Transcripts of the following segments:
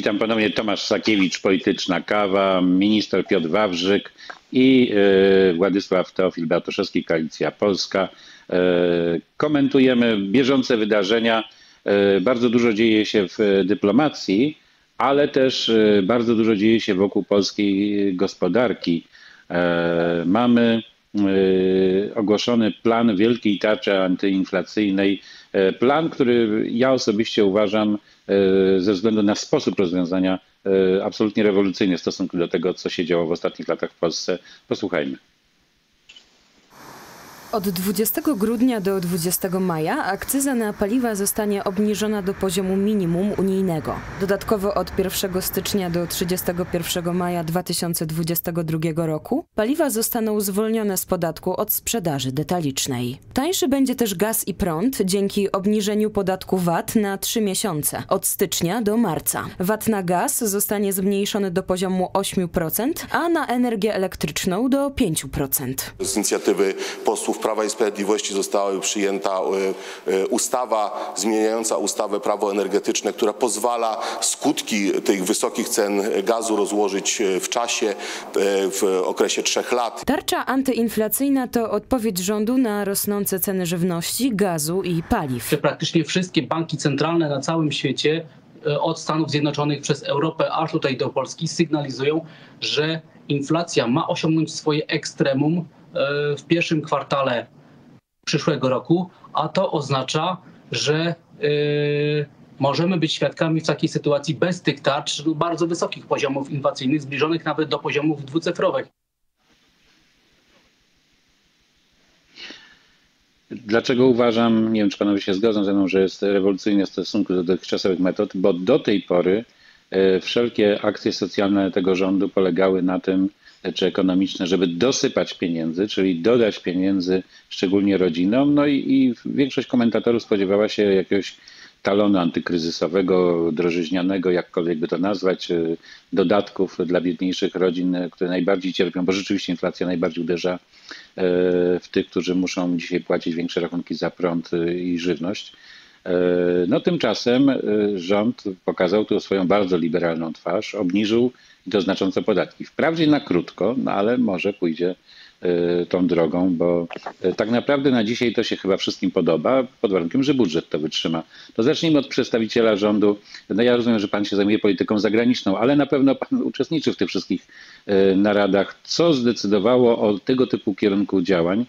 Witam ponownie Tomasz Sakiewicz, Polityczna Kawa, minister Piotr Wawrzyk i e, Władysław Teofil Bartoszewski, Koalicja Polska. E, komentujemy bieżące wydarzenia. E, bardzo dużo dzieje się w dyplomacji, ale też bardzo dużo dzieje się wokół polskiej gospodarki. Mamy ogłoszony plan wielkiej tarczy antyinflacyjnej. Plan, który ja osobiście uważam E, ze względu na sposób rozwiązania e, absolutnie rewolucyjny w stosunku do tego, co się działo w ostatnich latach w Polsce. Posłuchajmy. Od 20 grudnia do 20 maja akcyza na paliwa zostanie obniżona do poziomu minimum unijnego. Dodatkowo od 1 stycznia do 31 maja 2022 roku paliwa zostaną zwolnione z podatku od sprzedaży detalicznej. Tańszy będzie też gaz i prąd dzięki obniżeniu podatku VAT na 3 miesiące od stycznia do marca. VAT na gaz zostanie zmniejszony do poziomu 8%, a na energię elektryczną do 5%. Z inicjatywy posłów Prawa i Sprawiedliwości została przyjęta e, e, ustawa zmieniająca ustawę prawo energetyczne, która pozwala skutki tych wysokich cen gazu rozłożyć e, w czasie w okresie trzech lat. Tarcza antyinflacyjna to odpowiedź rządu na rosnące ceny żywności, gazu i paliw. Praktycznie wszystkie banki centralne na całym świecie od Stanów Zjednoczonych przez Europę aż tutaj do Polski sygnalizują, że inflacja ma osiągnąć swoje ekstremum w pierwszym kwartale przyszłego roku, a to oznacza, że e, możemy być świadkami w takiej sytuacji bez tych tarcz bardzo wysokich poziomów inflacyjnych, zbliżonych nawet do poziomów dwucyfrowych. Dlaczego uważam, nie wiem czy panowie się zgodzą ze mną, że jest rewolucyjny w stosunku do dotychczasowych metod, bo do tej pory e, wszelkie akcje socjalne tego rządu polegały na tym, czy ekonomiczne, żeby dosypać pieniędzy, czyli dodać pieniędzy szczególnie rodzinom. No i, i większość komentatorów spodziewała się jakiegoś talonu antykryzysowego, drożyźnianego, jakkolwiek by to nazwać, dodatków dla biedniejszych rodzin, które najbardziej cierpią, bo rzeczywiście inflacja najbardziej uderza e, w tych, którzy muszą dzisiaj płacić większe rachunki za prąd i żywność. E, no tymczasem e, rząd pokazał tu swoją bardzo liberalną twarz, obniżył i to znacząco podatki. Wprawdzie na krótko, no ale może pójdzie y, tą drogą, bo tak naprawdę na dzisiaj to się chyba wszystkim podoba, pod warunkiem, że budżet to wytrzyma. To zacznijmy od przedstawiciela rządu. No ja rozumiem, że pan się zajmuje polityką zagraniczną, ale na pewno pan uczestniczy w tych wszystkich naradach. Co zdecydowało o tego typu kierunku działań?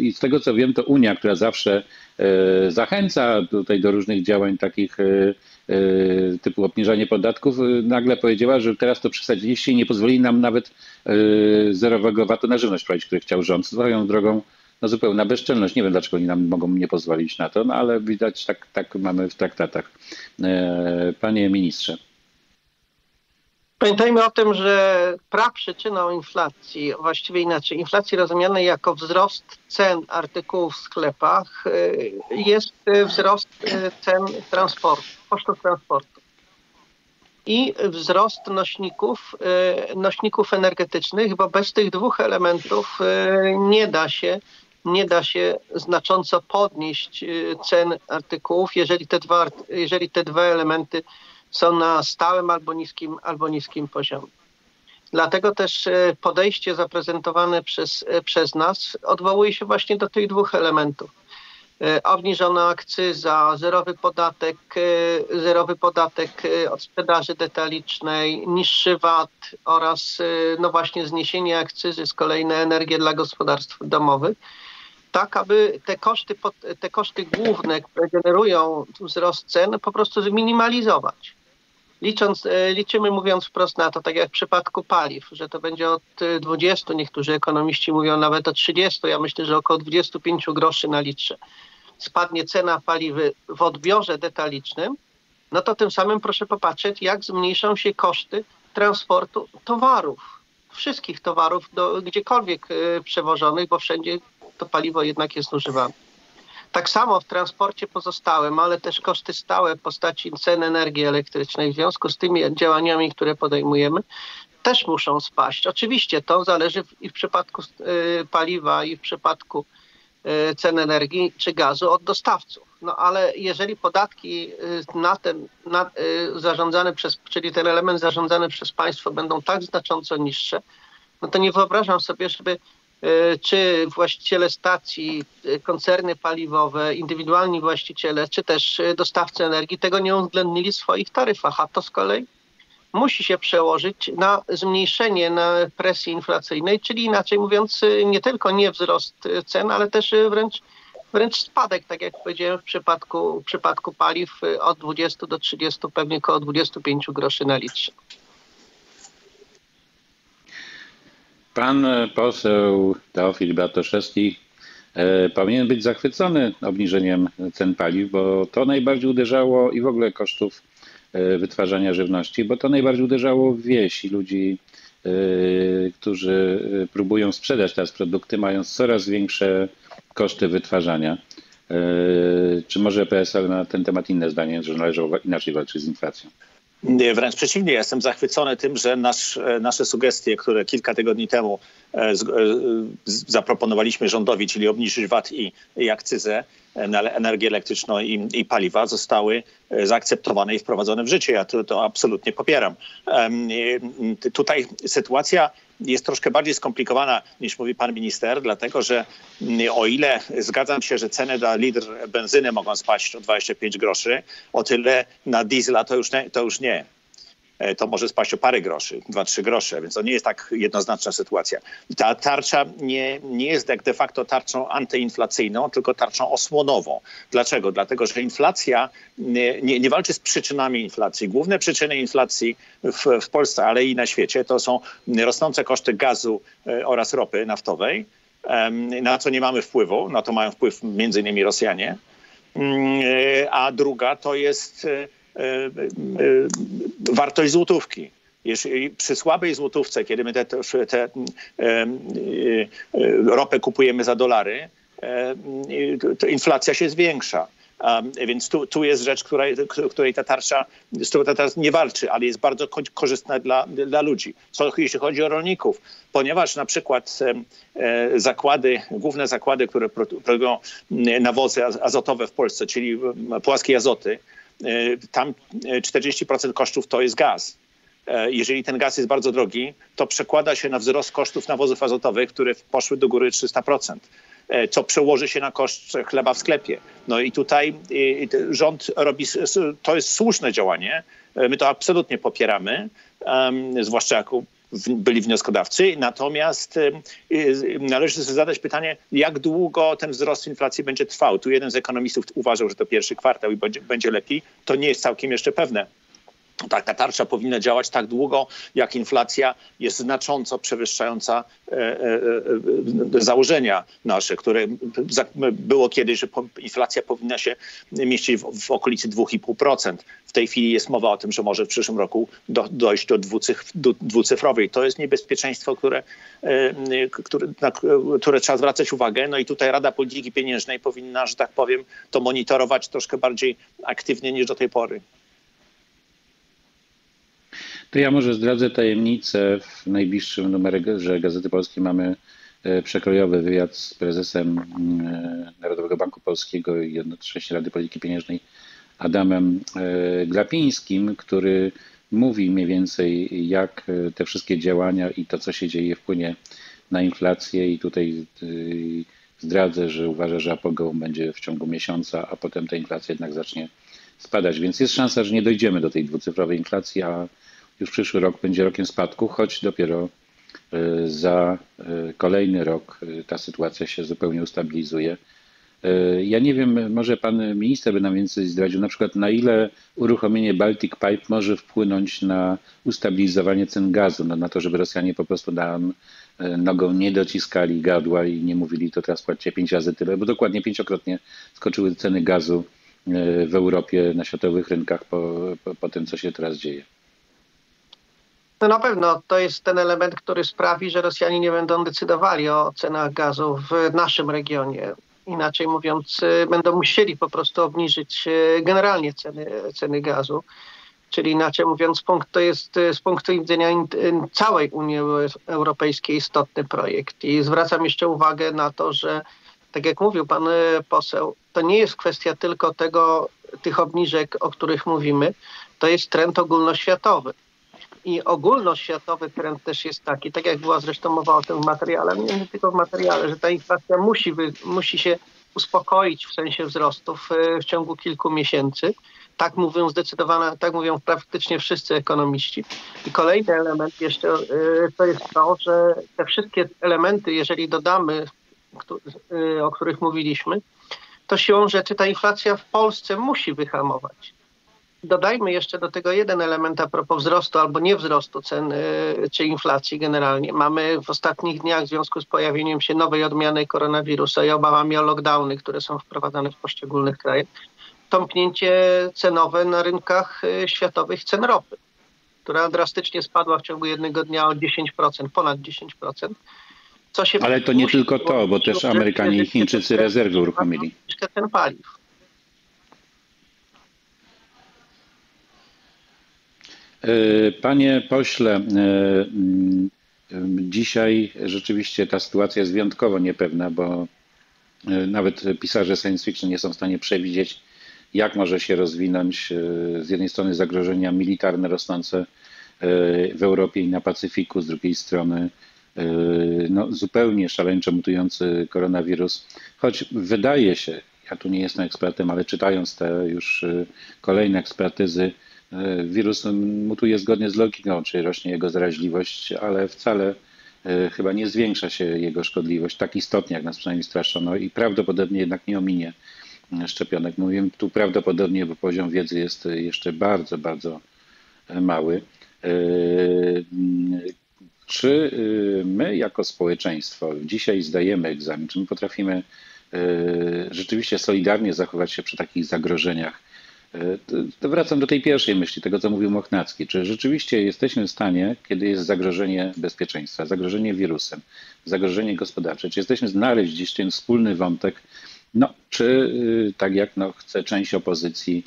I z tego co wiem, to Unia, która zawsze zachęca tutaj do różnych działań takich E, typu obniżanie podatków, e, nagle powiedziała, że teraz to przesadziliście i nie pozwoli nam nawet e, zerowego VAT-u na żywność prowadzić, który chciał rząd. Swoją drogą no zupełna bezczelność. Nie wiem, dlaczego oni nam mogą nie pozwolić na to, no ale widać, tak, tak mamy w traktatach. Panie ministrze. Pamiętajmy o tym, że praprzyczyną inflacji, właściwie inaczej, inflacji rozumianej jako wzrost cen artykułów w sklepach, jest wzrost cen transportu kosztów transportu i wzrost nośników, e, nośników energetycznych, bo bez tych dwóch elementów nie da się nie da się znacząco podnieść cen artykułów, jeżeli te dwa, jeżeli te dwa elementy są na stałym albo niskim, albo niskim poziomie. Dlatego też podejście zaprezentowane przez, przez nas odwołuje się właśnie do tych dwóch elementów E, obniżona akcyza, zerowy podatek, e, zerowy podatek e, od sprzedaży detalicznej, niższy VAT oraz no właśnie zniesienie akcyzy z kolei na energię dla gospodarstw domowych, tak aby te koszty, te koszty główne, które generują wzrost cen, po prostu zminimalizować. Licząc, liczymy mówiąc wprost na to, tak jak w przypadku paliw, że to będzie od 20, niektórzy ekonomiści mówią nawet o 30, ja myślę, że około 25 groszy na litrze spadnie cena paliwy w odbiorze detalicznym, no to tym samym proszę popatrzeć, jak zmniejszą się koszty transportu towarów, wszystkich towarów, do, gdziekolwiek y, przewożonych, bo wszędzie to paliwo jednak jest używane. Tak samo w transporcie pozostałym, ale też koszty stałe w postaci cen energii elektrycznej w związku z tymi działaniami, które podejmujemy, też muszą spaść. Oczywiście to zależy i w przypadku y, paliwa, i w przypadku E, cen energii czy gazu od dostawców. No ale jeżeli podatki y, na ten, na, y, zarządzane przez, czyli ten element zarządzany przez państwo będą tak znacząco niższe, no to nie wyobrażam sobie, żeby y, czy właściciele stacji, koncerny paliwowe, indywidualni właściciele, czy też dostawcy energii tego nie uwzględnili w swoich taryfach, a to z kolei musi się przełożyć na zmniejszenie na presji inflacyjnej, czyli inaczej mówiąc nie tylko nie wzrost cen, ale też wręcz wręcz spadek, tak jak powiedziałem, w przypadku, w przypadku paliw od 20 do 30, pewnie około 25 groszy na litrze. Pan poseł Teofil Bartoszewski e, powinien być zachwycony obniżeniem cen paliw, bo to najbardziej uderzało i w ogóle kosztów e, wytwarzania żywności, bo to najbardziej uderzało w wieś i ludzi, e, którzy próbują sprzedać teraz produkty, mając coraz większe koszty wytwarzania. E, czy może PSL na ten temat inne zdanie, że należy inaczej walczyć z inflacją? Wręcz przeciwnie, jestem zachwycony tym, że nasz, e, nasze sugestie, które kilka tygodni temu e, e, zaproponowaliśmy rządowi, czyli obniżyć VAT i, i akcyzę na energię elektryczną i, i, paliwa, zostały zaakceptowane i wprowadzone w życie. Ja to, to absolutnie popieram. Tutaj sytuacja jest troszkę bardziej skomplikowana niż mówi pan minister, dlatego że mm, o ile zgadzam się, że ceny za litr benzyny mogą spaść o 25 groszy, o tyle na diesla to już nie. To już nie. E, to może spaść o parę groszy, 2-3 grosze, więc to nie jest tak jednoznaczna sytuacja. Ta tarcza nie, nie jest jak de facto tarczą antyinflacyjną, tylko tarczą osłonową. Dlaczego? Dlatego, że inflacja nie, nie, nie walczy z przyczynami inflacji. Główne przyczyny inflacji w, w Polsce, ale i na świecie to są rosnące koszty gazu e, oraz ropy naftowej, na co nie mamy wpływu, na to mają wpływ między innymi Rosjanie. Mm, e, a druga to jest wartość złotówki. Jeżeli przy słabej złotówce, kiedy my tę te, te, e, ropę kupujemy za dolary, to inflacja się zwiększa. Więc tu, tu jest rzecz, której, której ta tarcza, z którą ta tarcza nie walczy, ale jest bardzo korzystna dla, dla ludzi. Co jeśli chodzi o rolników, ponieważ na przykład zakłady, główne zakłady, które produkują nawozy azotowe w Polsce, czyli płaskie azoty, E, tam 40% e, kosztów to jest gaz. E, jeżeli ten gaz jest bardzo drogi, to przekłada się na wzrost kosztów nawozów azotowych, które poszły do góry 300%, co przełoży się na koszt chleba w sklepie. No i tutaj rząd robi, to jest słuszne działanie. My to absolutnie popieramy, zwłaszcza jako byli wnioskodawcy. Natomiast należy sobie zadać pytanie, jak długo ten wzrost inflacji będzie trwał. Tu jeden z ekonomistów uważał, że to pierwszy kwartał i będzie, będzie lepiej. To nie jest całkiem jeszcze pewne taka tarcza powinna działać tak długo, jak inflacja jest znacząco przewyższająca e, e, e, założenia nasze, które było kiedyś, że inflacja powinna się mieścić w, okolicy 2,5%. W tej chwili jest mowa o tym, że może w przyszłym roku do, dojść do dwucyfrowej. To jest niebezpieczeństwo, które, które, na które trzeba zwracać uwagę. No i tutaj Rada Polityki Pieniężnej powinna, że tak powiem, to monitorować troszkę bardziej aktywnie niż do tej pory. To ja może zdradzę tajemnicę. W najbliższym numerze Gazety Polskiej mamy e, przekrojowy wywiad z prezesem e, Narodowego Banku Polskiego i jednocześnie Rady Polityki Pieniężnej Adamem e, Glapińskim, który mówi mniej więcej, jak te wszystkie działania i to, co się dzieje, wpłynie na inflację. I tutaj zdradzę, że uważa, że apogeum będzie w ciągu miesiąca, a potem ta inflacja jednak zacznie spadać. Więc jest szansa, że nie dojdziemy do tej dwucyfrowej inflacji, a już przyszły rok będzie rokiem spadku, choć dopiero e, za e, kolejny rok e, ta sytuacja się zupełnie ustabilizuje. Ja nie wiem, może pan minister by nam więcej zdradził, na przykład na ile uruchomienie Baltic Pipe może wpłynąć na ustabilizowanie cen gazu, na, na to, żeby Rosjanie po prostu nam nogą nie dociskali gadła i nie mówili, to teraz płacicie pięć razy tyle, bo dokładnie pięciokrotnie skoczyły ceny gazu w Europie na światowych rynkach po, po, po tym, co się teraz dzieje. No na pewno to jest ten element, który sprawi, że Rosjanie nie będą decydowali o cenach gazu w naszym regionie. Inaczej mówiąc, y, będą musieli po prostu obniżyć y, generalnie ceny, ceny gazu. Czyli inaczej mówiąc, punkt, to jest y, z punktu widzenia całej Unii Europejskiej istotny projekt. I zwracam jeszcze uwagę na to, że tak jak mówił pan poseł, to nie jest kwestia tylko tego, tych obniżek, o których mówimy, to jest trend ogólnoświatowy. I ogólnoświatowy trend też jest taki, tak jak była zresztą mowa o tym w materiale, nie tylko w materiale, że ta inflacja musi, musi się uspokoić w sensie wzrostów w ciągu kilku miesięcy. Tak mówią zdecydowane, tak mówią praktycznie wszyscy ekonomiści. I kolejny element jeszcze to jest to, że te wszystkie elementy, jeżeli dodamy, o których mówiliśmy, to siłą rzeczy ta inflacja w Polsce musi wyhamować. Dodajmy jeszcze do tego jeden element a propos wzrostu albo nie wzrostu cen czy inflacji generalnie. Mamy w ostatnich dniach w związku z pojawieniem się nowej odmiany koronawirusa i obawami o lockdowny, które są wprowadzane w poszczególnych krajach, tąpnięcie cenowe na rynkach światowych cen ropy, która drastycznie spadła w ciągu jednego dnia o 10%, ponad 10%. Ale to nie tylko to, bo też Amerykanie i Chińczycy rezerwy uruchomili. Cen paliw. Panie pośle, dzisiaj rzeczywiście ta sytuacja jest wyjątkowo niepewna, bo nawet pisarze science fiction nie są w stanie przewidzieć, jak może się rozwinąć z jednej strony zagrożenia militarne rosnące w Europie i na Pacyfiku, z drugiej strony no, zupełnie szaleńczo mutujący koronawirus, choć wydaje się, ja tu nie jestem ekspertem, ale czytając te już kolejne ekspertyzy, wirus mutuje zgodnie z logiką, czyli rośnie jego zaraźliwość, ale wcale chyba nie zwiększa się jego szkodliwość tak istotnie, jak nas przynajmniej straszono i prawdopodobnie jednak nie ominie szczepionek. Mówię tu prawdopodobnie, bo poziom wiedzy jest jeszcze bardzo, bardzo mały. Czy my jako społeczeństwo dzisiaj zdajemy egzamin? Czy my potrafimy rzeczywiście solidarnie zachować się przy takich zagrożeniach? To wracam do tej pierwszej myśli, tego co mówił Mochnacki. Czy rzeczywiście jesteśmy w stanie, kiedy jest zagrożenie bezpieczeństwa, zagrożenie wirusem, zagrożenie gospodarcze, czy jesteśmy znaleźć gdzieś ten wspólny wątek, no, czy tak jak no, chce część opozycji,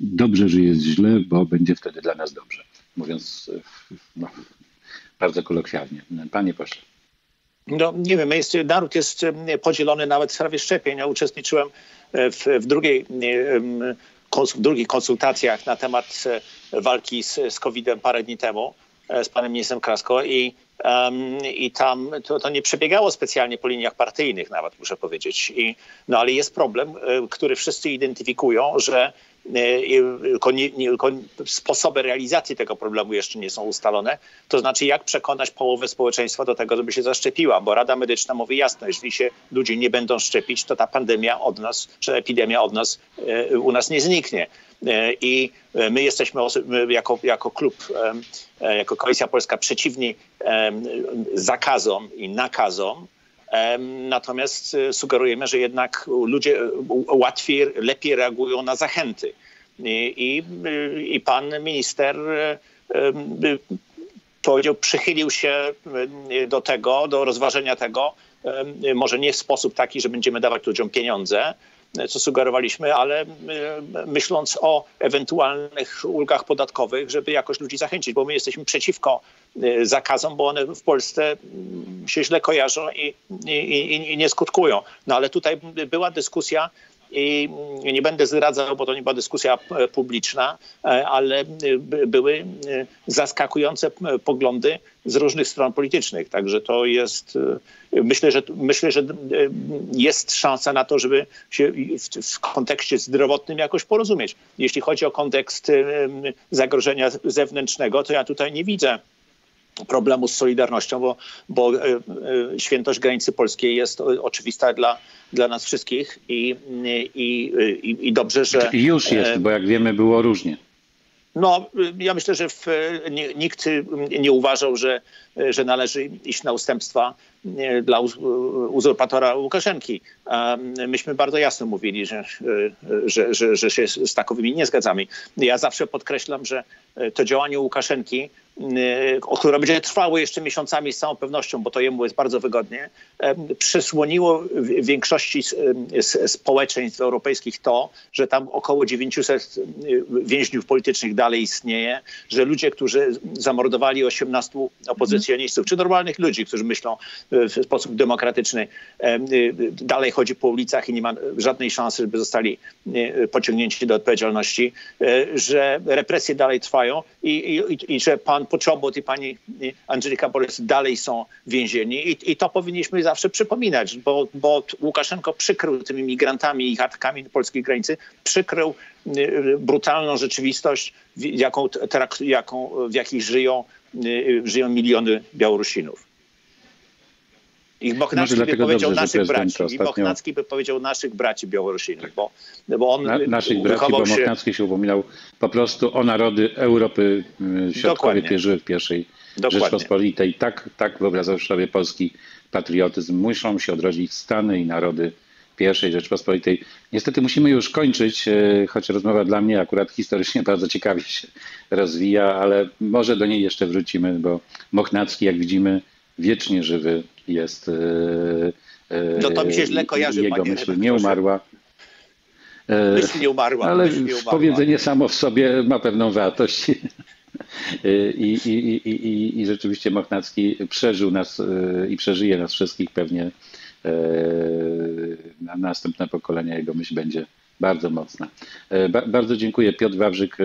dobrze, że jest źle, bo będzie wtedy dla nas dobrze. Mówiąc no, bardzo kolokwialnie. Panie pośle. No nie wiem, jest, naród jest podzielony nawet w sprawie szczepień. Ja uczestniczyłem w, w drugiej w drugich konsultacjach na temat walki z, z COVID-em parę dni temu z panem ministrem Krasko i, um, i tam to, to, nie przebiegało specjalnie po liniach partyjnych nawet, muszę powiedzieć. I, no ale jest problem, który wszyscy identyfikują, że tylko sposoby realizacji tego problemu jeszcze nie są ustalone. To znaczy, jak przekonać połowę społeczeństwa do tego, żeby się zaszczepiła, bo Rada Medyczna mówi jasno, jeśli się ludzie nie będą szczepić, to ta pandemia od nas, czy epidemia od nas, u nas nie zniknie. I my jesteśmy jako, jako klub, jako Koalicja Polska przeciwni zakazom i nakazom, Natomiast sugerujemy, że jednak ludzie łatwiej, lepiej reagują na zachęty. I, i, i pan minister powiedział, przychylił się do tego, do rozważenia tego, może nie w sposób taki, że będziemy dawać ludziom pieniądze, co sugerowaliśmy, ale myśląc o ewentualnych ulgach podatkowych, żeby jakoś ludzi zachęcić, bo my jesteśmy przeciwko zakazom, bo one w Polsce się źle kojarzą i, i, i nie skutkują. No ale tutaj była dyskusja i nie będę zdradzał, bo to nie była dyskusja publiczna, ale były zaskakujące poglądy z różnych stron politycznych. Także to jest, myślę, że, myślę, że jest szansa na to, żeby się w, w kontekście zdrowotnym jakoś porozumieć. Jeśli chodzi o kontekst zagrożenia zewnętrznego, to ja tutaj nie widzę problemu z Solidarnością, bo, bo świętość granicy polskiej jest oczywista dla, dla nas wszystkich i, i, i, i dobrze, że... I już jest, bo jak wiemy było różnie. No, ja myślę, że w, nikt nie uważał, że, że należy iść na ustępstwa dla uzurpatora Łukaszenki. Myśmy bardzo jasno mówili, że, że, że, że się z takowymi nie zgadzamy. Ja zawsze podkreślam, że to działanie Łukaszenki które będzie trwało jeszcze miesiącami z całą pewnością, bo to jemu jest bardzo wygodnie, przysłoniło w większości społeczeństw europejskich to, że tam około 900 więźniów politycznych dalej istnieje, że ludzie, którzy zamordowali 18 opozycjonistów, czy normalnych ludzi, którzy myślą w sposób demokratyczny dalej chodzi po ulicach i nie ma żadnej szansy, żeby zostali pociągnięci do odpowiedzialności, że represje dalej trwają i, i, i że pan Poczobut i pani Angelika Borys dalej są więzieni i, i to powinniśmy zawsze przypominać, bo, bo Łukaszenko przykrył tymi migrantami i kartkami polskiej granicy, przykrył brutalną rzeczywistość, jaką, jaką, w jakiej żyją, żyją miliony Białorusinów. I Mochnacki by powiedział dobrze, naszych braci. ostatnio... I Mochnacki by powiedział naszych braci Białorusinów, bo, bo on Na, naszych braci, bo się... Mochnacki się upominał po prostu o narody Europy Środkowej, które żyły w pierwszej Dokładnie. Rzeczpospolitej. Tak, tak wyobrażał sobie polski patriotyzm. Muszą się odrodzić Stany i narody pierwszej Rzeczpospolitej. Niestety musimy już kończyć, choć rozmowa dla mnie akurat historycznie bardzo ciekawie się rozwija, ale może do niej jeszcze wrócimy, bo Mochnacki, jak widzimy, wiecznie żywy jest. No to mi się źle kojarzy, Jego myśl nie umarła. Myśl nie umarła. Ale nie umarła. powiedzenie samo w sobie ma pewną wartość. I, i, i, i, I rzeczywiście Mochnacki przeżył nas i przeżyje nas wszystkich pewnie. Na następne pokolenia jego myśl będzie bardzo mocna. Ba bardzo dziękuję. Piotr Wawrzyk,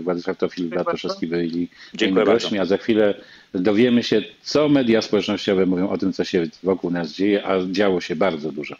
Władysław Tofil, Bartoszewski byli Dziękuję gośćmi, a za chwilę dowiemy się, co media społecznościowe mówią o tym, co się wokół nas dzieje, a działo się bardzo dużo.